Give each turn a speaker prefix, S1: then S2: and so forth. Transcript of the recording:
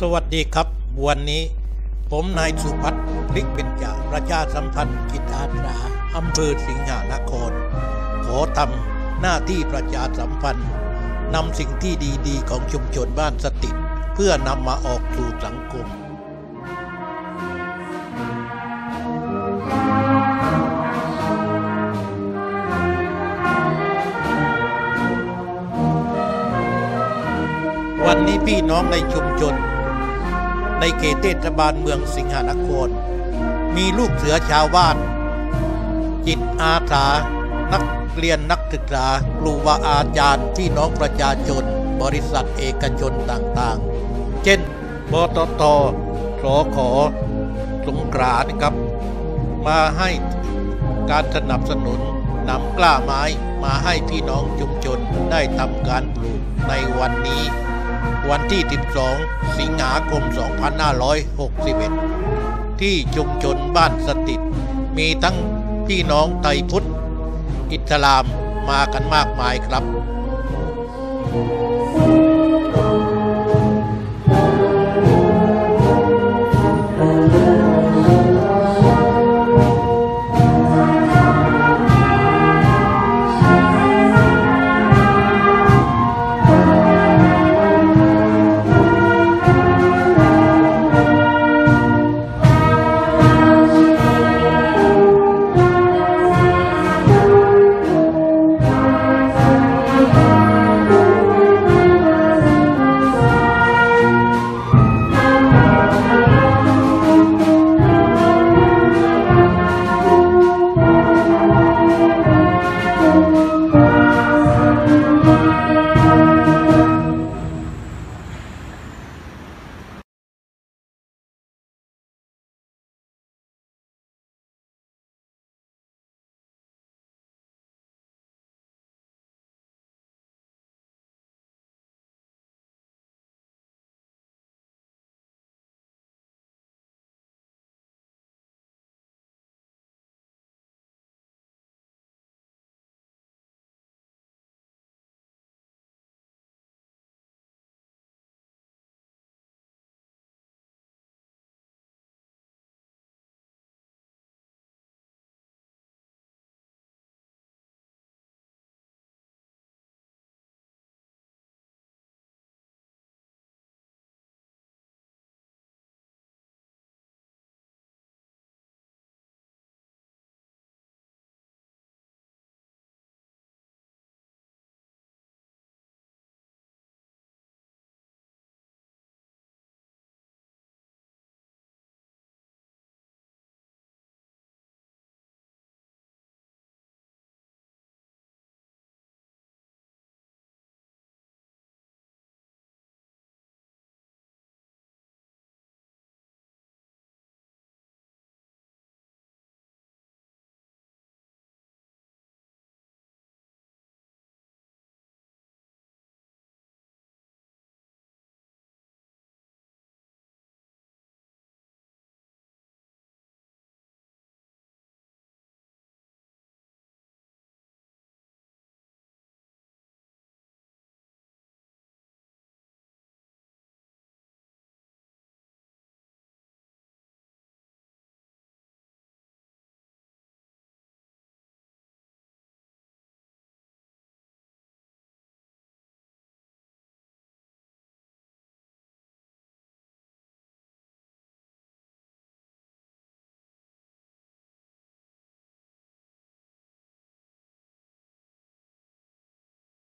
S1: สวัสดีครับ วันนี้ ผมนายสุพัฒน์พลิกเป็นจาประชาสัมพันธ์กิจอาสาอำเภอสิงหานคร ขอทำหน้าที่ประชาสัมพันธ์นำสิ่งที่ดีๆ ของชุมชนบ้านสติดเพื่อนำมาออกสู่สังคมวันนี้พี่น้องในชุมชน ในเขตเทศบาลเมืองสิงหานคร มีลูกเสือชาวบ้าน จิตอาสานักเรียนนักศึกษาครูบาอาจารย์พี่น้องประชาชน บริษัทเอกชนต่างๆ เช่นบตทสขสงขลานครับ มาให้การสนับสนุนนำกล้าไม้มาให้พี่น้องชุมชนได้ทำการปลูกในวันนี้ วันที่ 12 สิงหาคม 2561 ที่ชุมชนบ้านสติดมีทั้งพี่น้องไทยพุทธ อิสลามมากันมากมายครับ